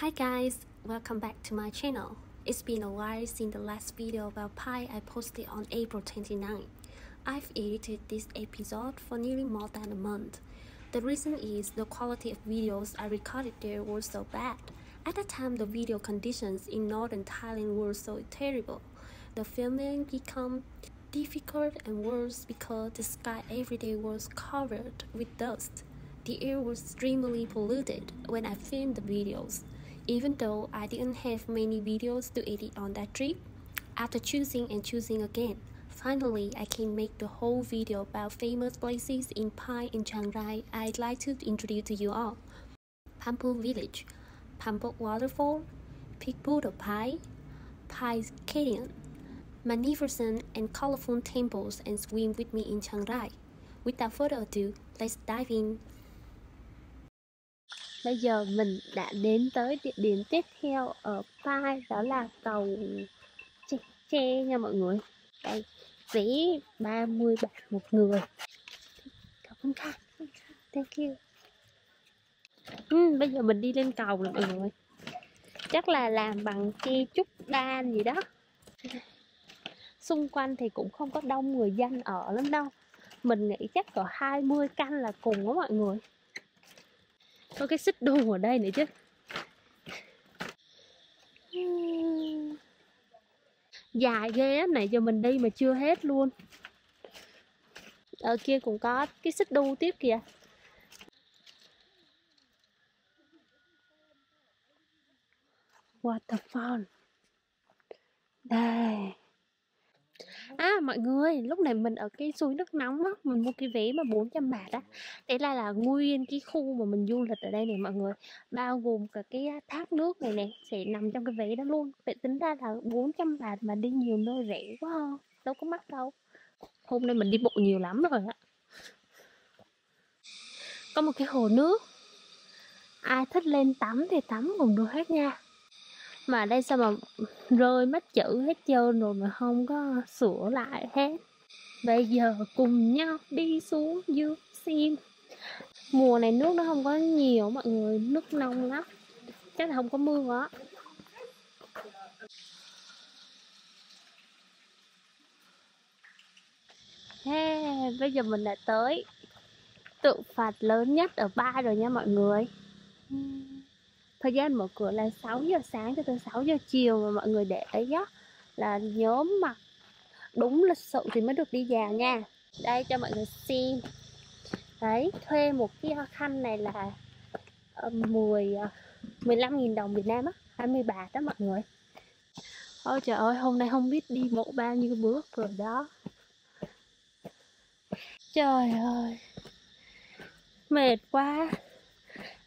Hi guys, welcome back to my channel. It's been a while since the last video about pie I posted on April 29. I've edited this episode for nearly more than a month. The reason is the quality of videos I recorded there was so bad. At the time, the video conditions in northern Thailand were so terrible. The filming became difficult and worse because the sky every day was covered with dust. The air was extremely polluted when I filmed the videos. Even though I didn't have many videos to edit on that trip, after choosing and choosing again, finally I can make the whole video about famous places in Pai and Chiang Rai I'd like to introduce to you all. Pampu Village, Pampok Waterfall, Peak Buddha Pai, Pai Canyon, magnificent and colorful temples and swim with me in Chiang Rai. Without further ado, let's dive in. Bây giờ mình đã đến tới địa điểm tiếp theo ở Pai đó là cầu tre, tre nha mọi người. Đây, vé 30 bạc một người. Cảm ơn kha, Thank you. Ừ, bây giờ mình đi lên cầu rồi mọi người. Chắc là làm bằng tre trúc đan gì đó xung quanh thì cũng không có đông người dân ở lắm đâu mình nghĩ chắc có 20 căn là cùng đó mọi người có cái xích đu ở đây nữa chứ. Dài ghê á này giờ mình đi mà chưa hết luôn. Ở kia cũng có cái xích đu tiếp kìa. Waterfall đây. À mọi người, lúc này mình ở cái suối nước nóng á, mình mua cái vé mà 400 bạc á. Thế là là nguyên cái khu mà mình du lịch ở đây này mọi người, bao gồm cả cái à, thác nước này nè, sẽ nằm trong cái vé đó luôn. Vậy tính ra là 400 bạc mà đi nhiều nơi rẻ quá ha, đâu có mắc đâu. Hôm nay mình đi bộ nhiều lắm rồi á. Có một cái hồ nước. Ai thích lên tắm thì tắm cũng được hết nha mà đây sao mà rơi mất chữ hết trơn rồi mà không có sửa lại hết. Bây giờ cùng nhau đi xuống dưới xem. Mùa này nước nó không có nhiều mọi người nước nông lắm. Chắc là không có mưa á hey, bây giờ mình đã tới tượng phạt lớn nhất ở ba rồi nha mọi người thời gian mở cửa là 6 giờ sáng cho tới 6 giờ chiều mà mọi người để ý á là nhớ mặc đúng lịch sự thì mới được đi vào nha. Đây cho mọi người xem. Đấy thuê một cái khăn này là 10 15 ờ, ờ nghìn đồng Việt Nam á 20 bạc đó mọi người. Ôi trời ơi hôm nay không biết đi bộ bao nhiêu bước rồi đó. Trời ơi Mệt quá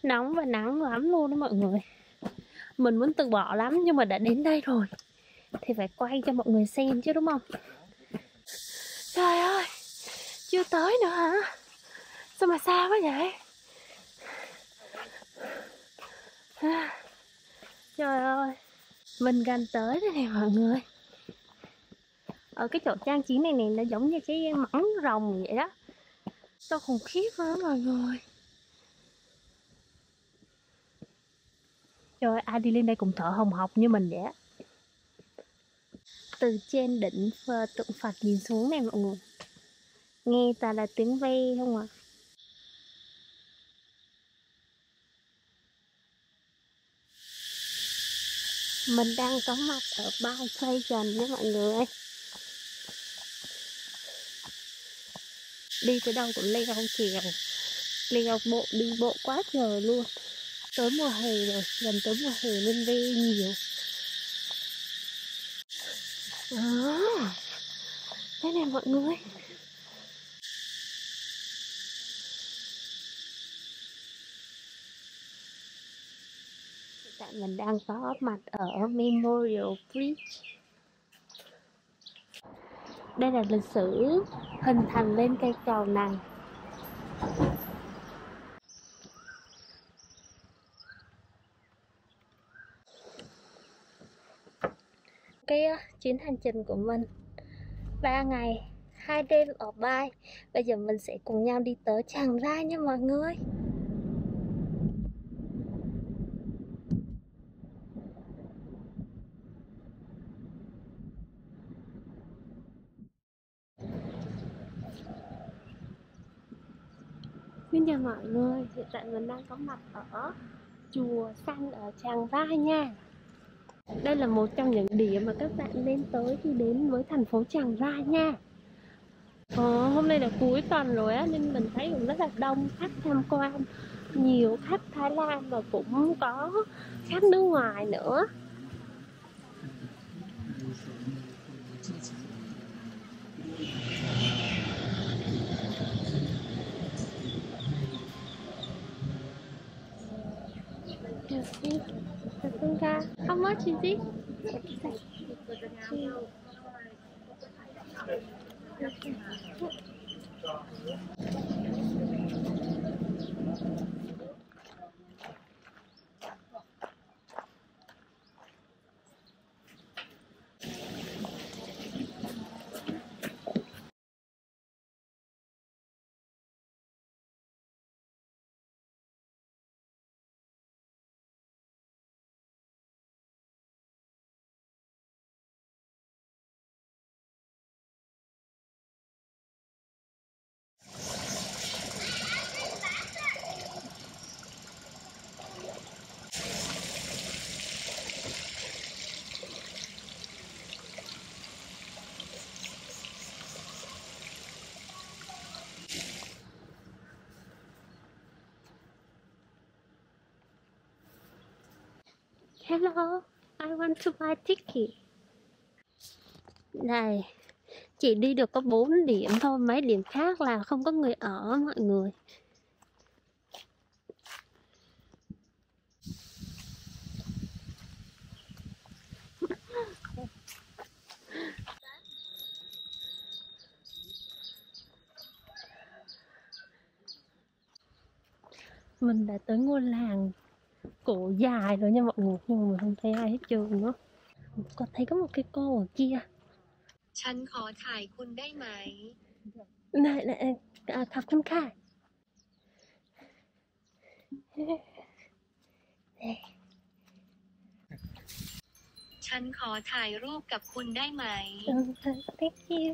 nóng và nắng lắm luôn đó mọi người. Mình muốn từ bỏ lắm nhưng mà đã đến đây rồi. Thì phải quay cho mọi người xem chứ, đúng không? Trời ơi, chưa tới nữa hả? Sao mà xa quá vậy? À, trời ơi, mình gần tới đây này mọi người. Ở cái chỗ trang trí này này nó giống như cái mỏng rồng vậy đó. To khủng khiếp quá mọi người. Trời ai đi lên đây cũng thở hồng hộc như mình vậy Từ trên đỉnh tượng Phật nhìn xuống này mọi người. Nghe toàn là tiếng ve không ạ? À? Mình đang có mặt ở Bao Station nha mọi người. Đi tới đâu cũng leo trèo Leo bộ, đi bộ quá trời luôn tới mùa hè rồi, gần tới mùa hè nên ve nhiều. Đó. Đây này mọi người. Tại mình đang có mặt ở Memorial Bridge. Đây là lịch sử hình thành lên cây cầu này. cái chuyến hành trình của mình. 3 ngày hai đêm ở bay Bây giờ mình sẽ cùng nhau đi tới Tràng Rai nha mọi người. Xin chào mọi người, hiện tại mình đang có mặt ở chùa Xanh ở Tràng Rai nha. Đây là một trong những điểm mà các bạn nên tới khi đến với thành phố Tràng Vai nha. Ờ, Hôm nay là cuối tuần rồi á nên mình thấy cũng rất là đông khách tham quan. Nhiều khách Thái Lan và cũng có khách nước ngoài nữa. How much is it? Hello, I want to buy ticket. Đây, chỉ đi được có 4 điểm thôi, mấy điểm khác là không có người ở mọi người. Mình đã tới ngôi làng cổ dài rồi nha mọi người nhưng mà mình không thấy ai hết trơn nữa có thấy có một cái cô ở kia ฉันขอถ่ายคุณได้ไหม này này à, ขอบคุณค่ะฉันขอถ่ายรูปกับคุณได้ไหม ừ, thank you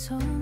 손